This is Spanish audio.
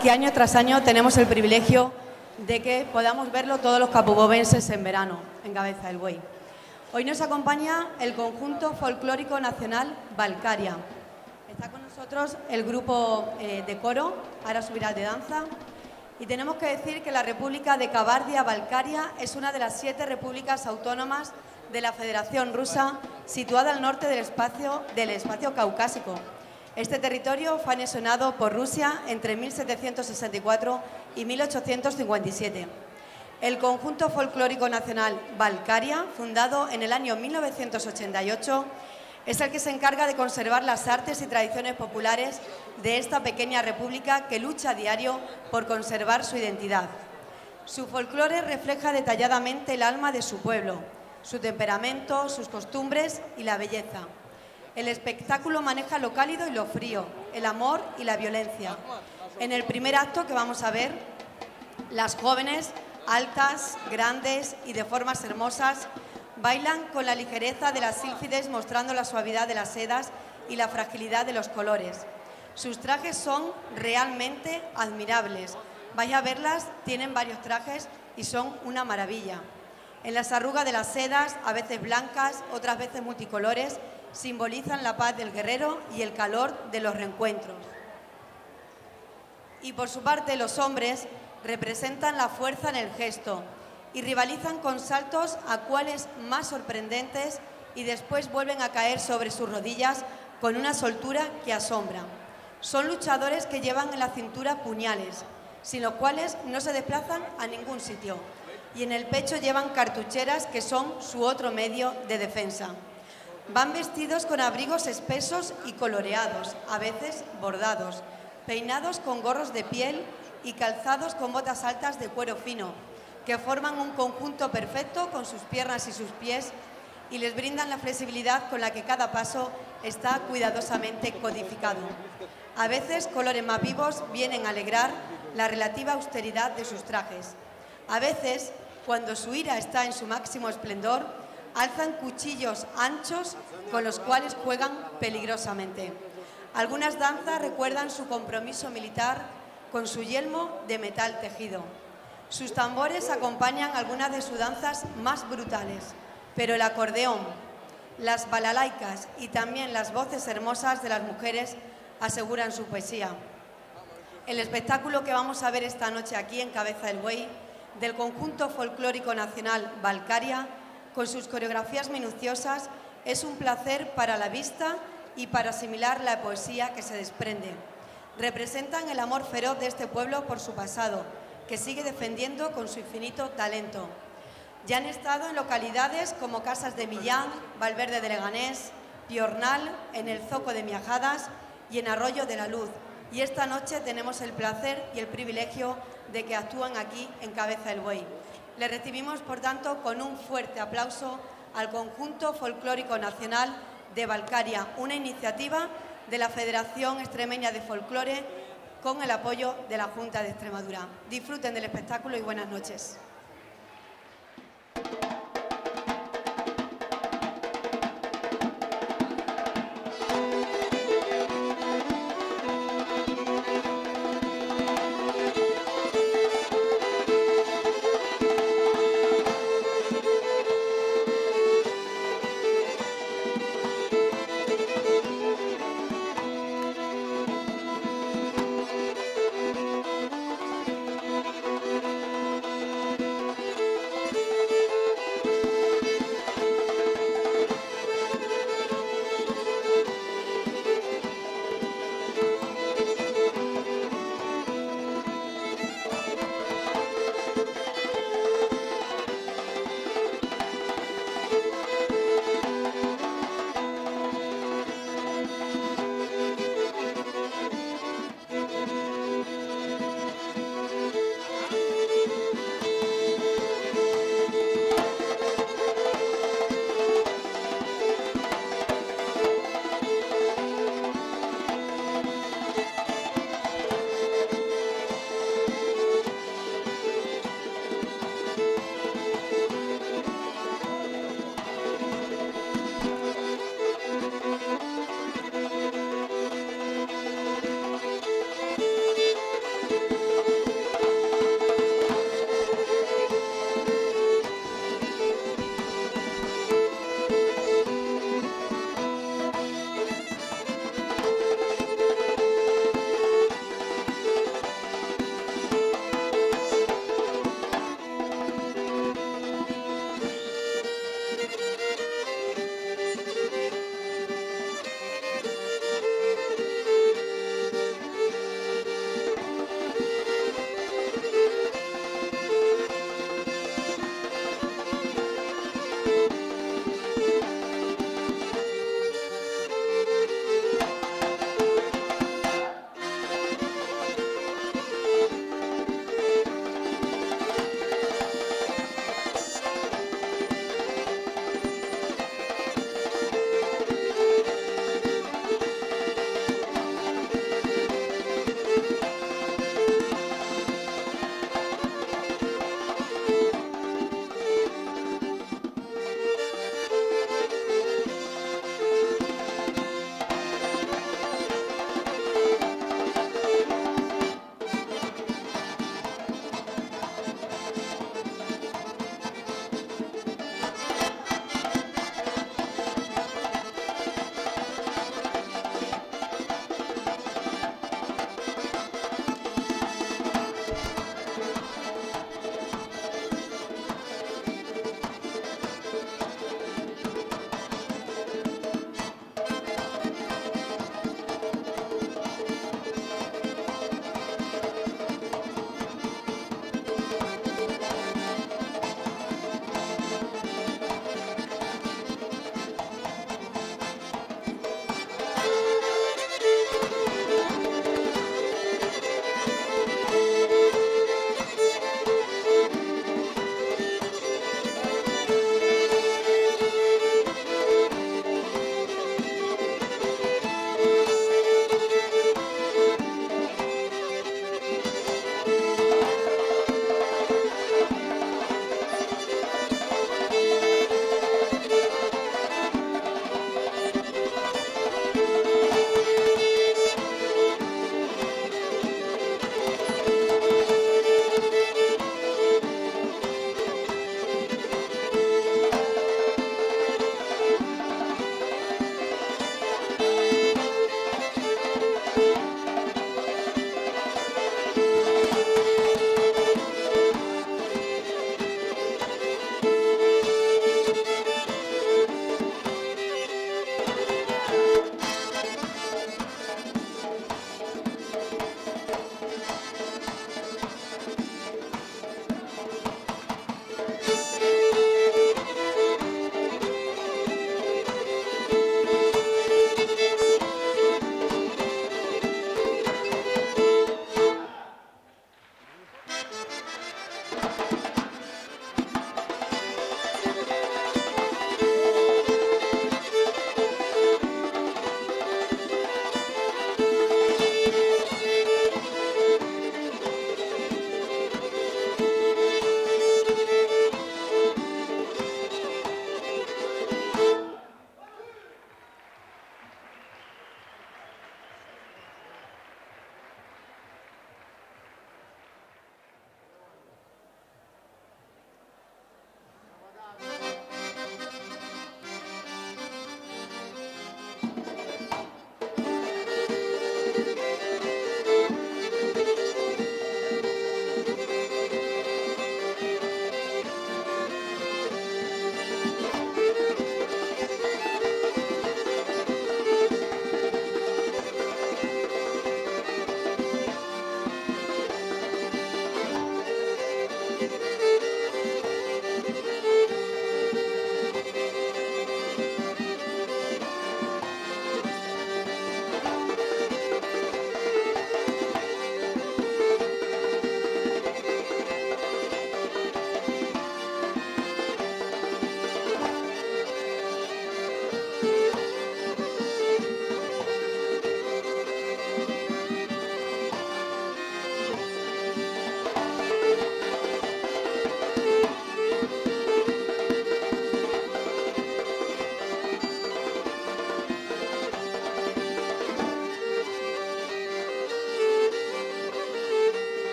que año tras año tenemos el privilegio de que podamos verlo todos los capubovenses en verano, en Cabeza del Buey. Hoy nos acompaña el conjunto folclórico nacional Balcaria. Está con nosotros el grupo eh, de coro, ahora subirá de danza. Y tenemos que decir que la República de Cabardia-Balcaria es una de las siete repúblicas autónomas de la Federación Rusa, situada al norte del espacio, del espacio caucásico. Este territorio fue anexionado por Rusia entre 1764 y 1857. El conjunto folclórico nacional Balcaria, fundado en el año 1988, es el que se encarga de conservar las artes y tradiciones populares de esta pequeña república que lucha a diario por conservar su identidad. Su folclore refleja detalladamente el alma de su pueblo, su temperamento, sus costumbres y la belleza. El espectáculo maneja lo cálido y lo frío, el amor y la violencia. En el primer acto que vamos a ver, las jóvenes, altas, grandes y de formas hermosas, bailan con la ligereza de las sílfides mostrando la suavidad de las sedas y la fragilidad de los colores. Sus trajes son realmente admirables. Vaya a verlas, tienen varios trajes y son una maravilla. En las arrugas de las sedas, a veces blancas, otras veces multicolores, simbolizan la paz del guerrero y el calor de los reencuentros. Y por su parte, los hombres representan la fuerza en el gesto y rivalizan con saltos a cuales más sorprendentes y después vuelven a caer sobre sus rodillas con una soltura que asombra. Son luchadores que llevan en la cintura puñales, sin los cuales no se desplazan a ningún sitio y en el pecho llevan cartucheras que son su otro medio de defensa. Van vestidos con abrigos espesos y coloreados, a veces bordados, peinados con gorros de piel y calzados con botas altas de cuero fino, que forman un conjunto perfecto con sus piernas y sus pies y les brindan la flexibilidad con la que cada paso está cuidadosamente codificado. A veces colores más vivos vienen a alegrar la relativa austeridad de sus trajes. A veces, cuando su ira está en su máximo esplendor, alzan cuchillos anchos con los cuales juegan peligrosamente. Algunas danzas recuerdan su compromiso militar con su yelmo de metal tejido. Sus tambores acompañan algunas de sus danzas más brutales, pero el acordeón, las balalaicas y también las voces hermosas de las mujeres aseguran su poesía. El espectáculo que vamos a ver esta noche aquí en Cabeza del Buey del conjunto folclórico nacional Balcaria, con sus coreografías minuciosas, es un placer para la vista y para asimilar la poesía que se desprende. Representan el amor feroz de este pueblo por su pasado, que sigue defendiendo con su infinito talento. Ya han estado en localidades como Casas de Millán, Valverde de Leganés, Piornal, en el Zoco de Miajadas y en Arroyo de la Luz. Y esta noche tenemos el placer y el privilegio de que actúan aquí en Cabeza del Buey. Le recibimos, por tanto, con un fuerte aplauso al conjunto folclórico nacional de Balcaria, una iniciativa de la Federación Extremeña de Folclore con el apoyo de la Junta de Extremadura. Disfruten del espectáculo y buenas noches.